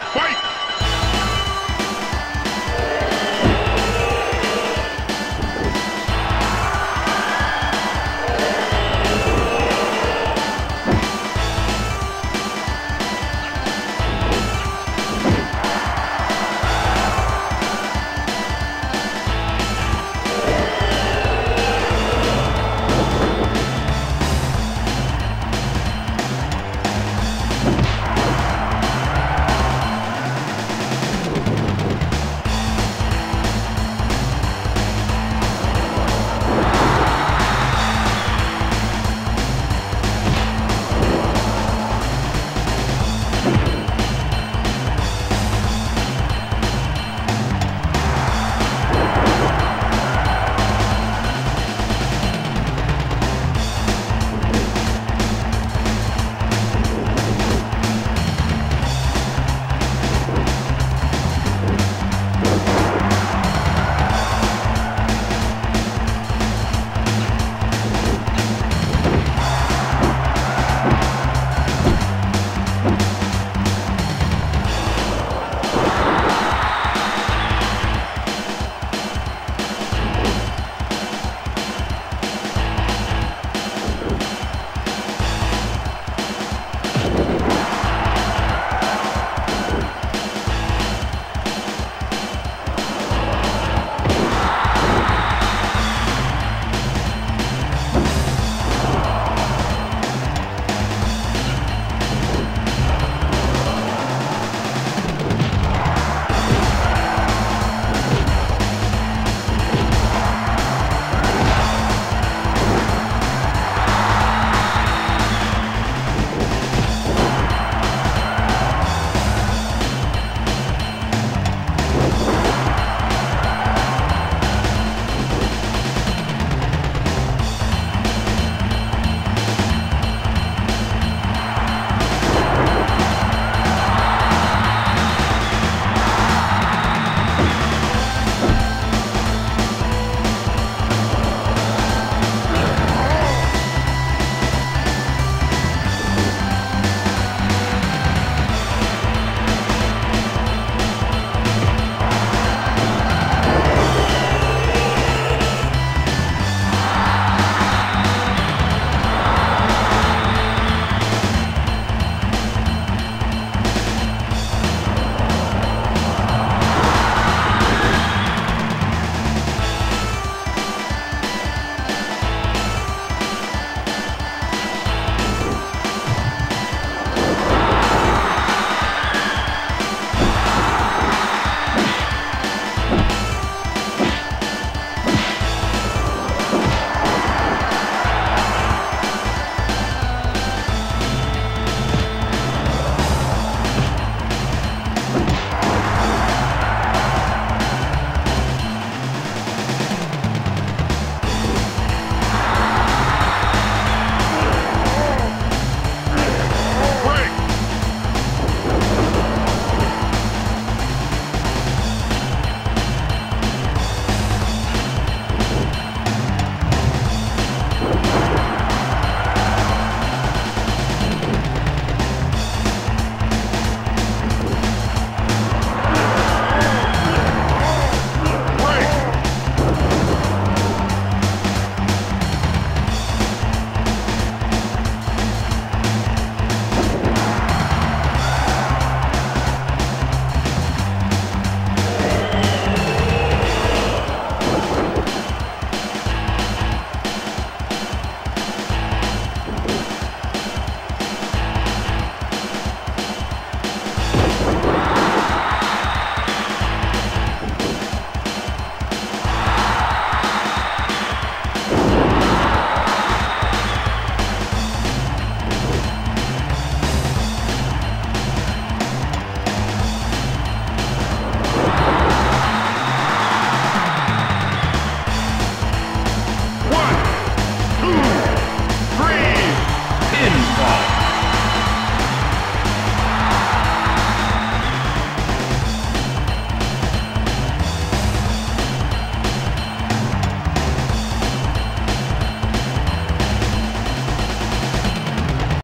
Fight!